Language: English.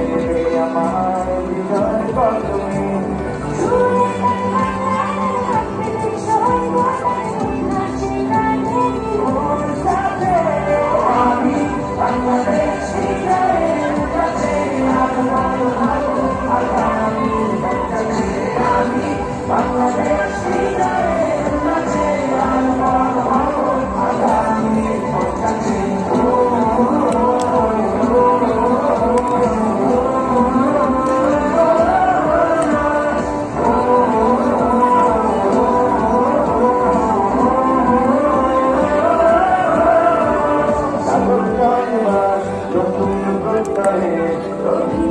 I'm not going to be to do Amen.